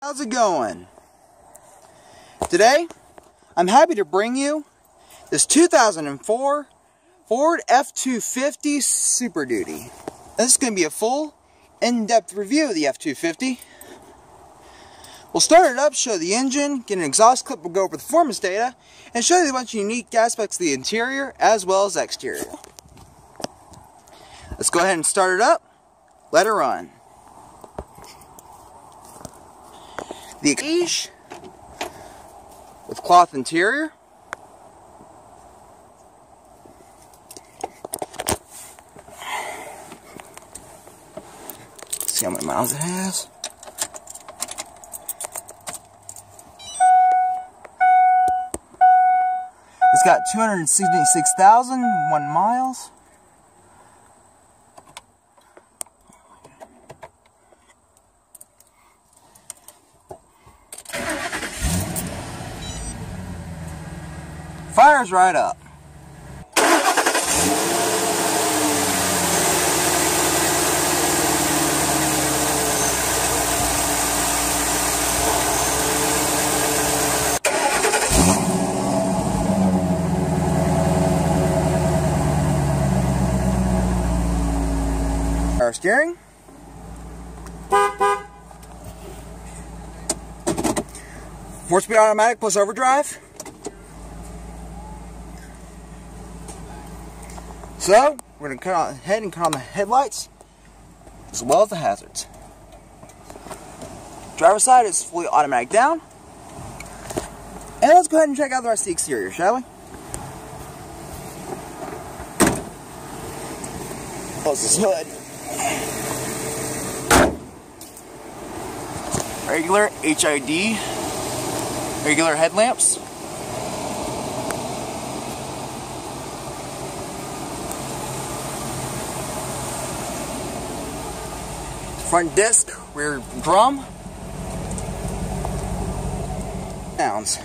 How's it going? Today, I'm happy to bring you this 2004 Ford F-250 Super Duty. This is going to be a full, in-depth review of the F-250. We'll start it up, show the engine, get an exhaust clip, we'll go over the performance data, and show you a bunch of unique aspects of the interior as well as exterior. Let's go ahead and start it up, let it run. The beige with cloth interior. Let's see how many miles it has. It's got 266,001 miles. Fires right up. Our steering. Four speed automatic plus overdrive. So, we're going to cut ahead and cut on the headlights as well as the hazards. Driver's side is fully automatic down. And let's go ahead and check out the rest of the exterior, shall we? Close this hood. Regular HID, regular headlamps. Front disc, rear drum. Sounds.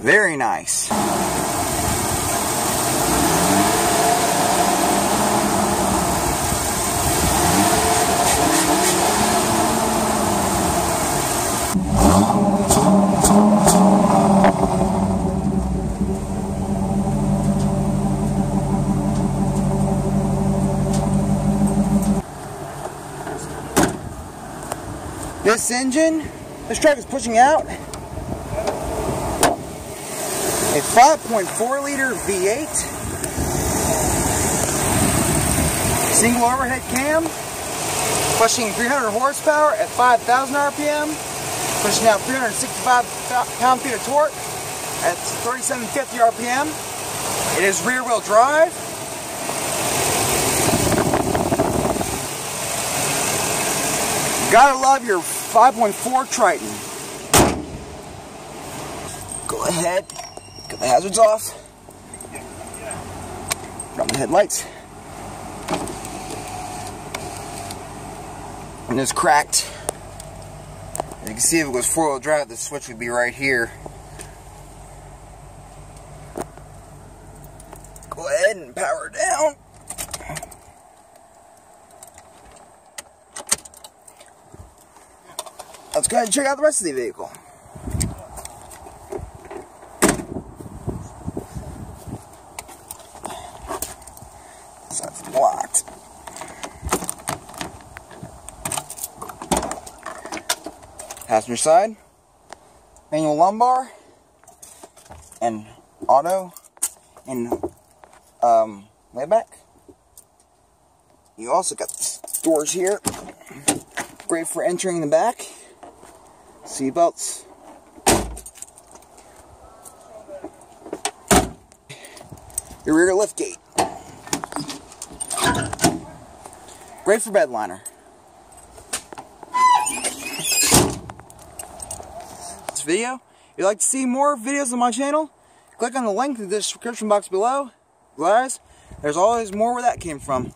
Very nice. This engine, this truck is pushing out a 5.4 liter V8 single overhead cam. Pushing 300 horsepower at 5,000 RPM pushing out 365 pound-feet of torque at 3750 RPM it is rear wheel drive. Gotta love your 5.4 Triton. Go ahead Got the hazards off. Got the headlights. And it's cracked. You can see if it was four-wheel drive, the switch would be right here. Go ahead and power down. Let's go ahead and check out the rest of the vehicle. Passenger side, manual lumbar, and auto, and um, layback. You also got doors here, great for entering the back. Seat belts. Your rear lift gate. Great for bed liner. This video, if you'd like to see more videos on my channel, click on the link in the description box below. guys, there's always more where that came from.